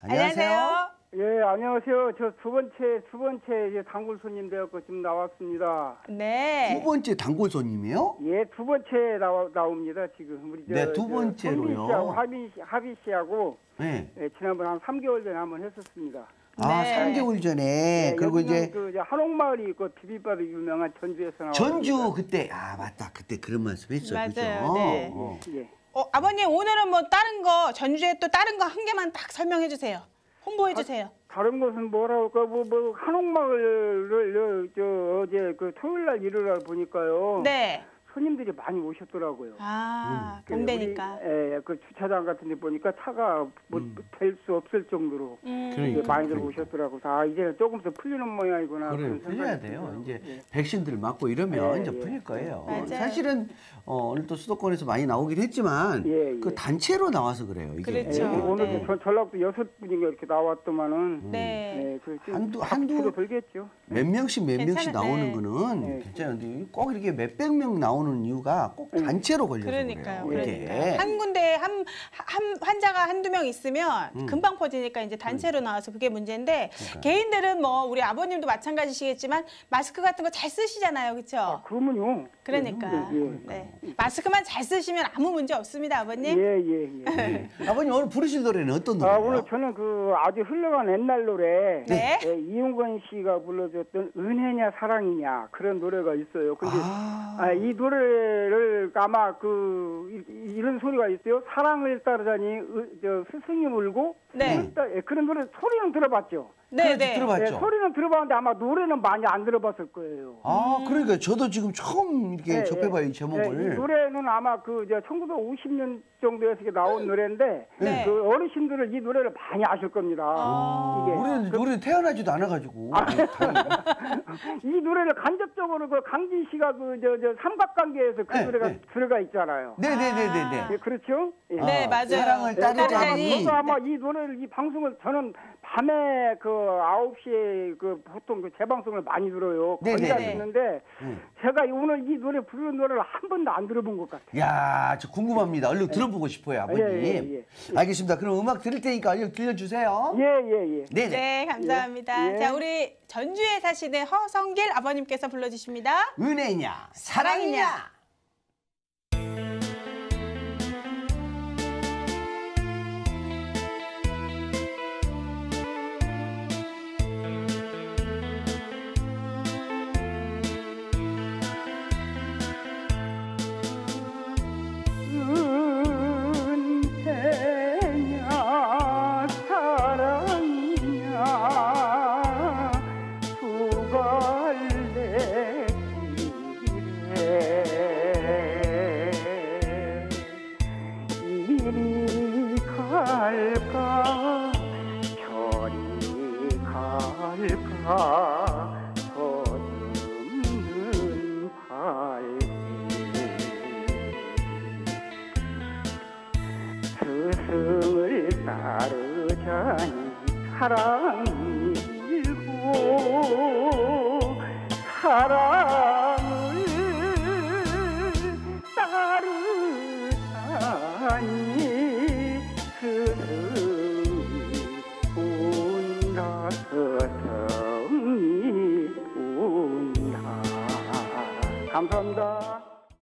안녕하세요. 예, 안녕하세요. 저 두 번째, 두 번째 이제 단골 손님 되었고 지금 나왔습니다. 네. 두 번째 단골 손님이요? 예, 두 번째 나와, 나옵니다, 지금. 우리 저, 네, 두저 번째로요. 씨, 하빈 씨하고 네. 예, 지난번 한 3개월 전에 한번 했었습니다. 아, 네. 3개월 전에. 예, 그리고 이제 그 이제 한옥마을이 있고 비빔밥이 유명한 전주에서 나왔 전주 그때 아 맞다 그때 그런 말씀 했죠 맞아요. 그죠? 네. 어. 예. 어, 아버님 오늘은 뭐 다른 거 전주에 또 다른 거 한 개만 딱 설명해 주세요. 홍보해 주세요. 다른 것은 뭐라고 할까 뭐, 뭐 한옥마을을 저 어제 그 토요일 날 일요일 보니까요. 네. 손님들이 많이 오셨더라고요. 아, 그 동대니까. 우리, 예, 그 주차장 같은 데 보니까 차가 뭐될수 없을 정도로 음. 그러니까, 많이들 그러니까. 오셨더라고. 아, 이제 조금 더 풀리는 모양이구나. 그런 풀려야 돼요 들어요. 이제 예. 백신들 맞고 이러면 예, 이제 예. 풀릴 거예요 맞아요. 사실은 어, 오늘 또 수도권에서 많이 나오긴 했지만 예, 예. 그 단체로 나와서 그래요 이게 그렇죠. 예, 오늘 네. 저 전락도 여섯 분인가 이렇게 나왔더만은 네. 예, 그좀 한두- 한두. 몇 명씩 몇 명씩 괜찮아, 나오는 네. 거는 네. 괜찮은데 꼭 이렇게 몇백 명 나오 는 이유가 꼭 네. 단체로 걸려서 그러니까요. 그래요 예. 이게 그러니까요. 한 군데에 한, 한 환자가 한두 명 있으면 음. 금방 퍼지니까 이제 단체로 나와서 그게 문제인데 그러니까요. 개인들은 뭐 우리 아버님도 마찬가지시겠지만 마스크 같은 거 잘 쓰시잖아요. 그렇죠? 아, 그러면요. 그러니까. 예, 예. 네. 마스크만 잘 쓰시면 아무 문제 없습니다, 아버님. 예, 예, 예. 네. 아버님 오늘 부르실 노래는 어떤 노래예요? 아, 오늘 저는 그 아주 흘러간 옛날 노래 네. 예, 이용건 씨가 불러줬던 은혜냐 사랑이냐 그런 노래가 있어요. 근데 아. 아, 이 노래 를 아마 그 이, 이런 소리가 있어요. 사랑을 따르자니 으, 저 스승이 울고 네. 그런 따- 예, 그런 노래 소리는 들어봤죠. 네, 네. 들어봤죠. 예, 소리는 들어봤는데 아마 노래는 많이 안 들어봤을 거예요. 아, 그러니까 저도 지금 처음 이렇게 예, 접해봐요, 이 예, 이 제목을. 노래는 아마 그 이제 1950년 정도에서 나온 노래인데 네. 그 어르신들은 이 노래를 많이 아실 겁니다. 어. 이게 우리는, 우리는 태어나지도 않아가지고. 이 노래를 간접적으로 그 강진 씨가 그 저 저 삼각관계에서 그 네, 노래가 네. 들어가 있잖아요. 네 네 네 네네. 예, 그렇죠? 예. 네, 아, 맞아요. 사랑을 예, 따르자니. 아마 이 노래 를이 방송을 저는 밤에 그 9시에 그 보통 그 재방송을 많이 들어요. 네, 네, 네. 듣는데 음. 제가 오늘 이 노래 부르는 노래를 한 번도 안 들어본 것 같아요. 야, 저 궁금합니다. 얼른 들어보고 싶어요, 아버님. 예, 예, 예. 알겠습니다. 그럼 음악 들을 테니까 얼른 들려주세요. 예, 예, 예. 네네. 네, 감사합니다. 예. 자, 우리 전주에 사시는 허성길 아버님께서 불러주십니다. 은혜냐, 사랑이냐. 은혜냐 이리 갈까? 저리 갈까 서없는 발길 스승을 따르자니 사랑이 일고 사랑 산이 흐르 온다 서성이 온다 감사합니다.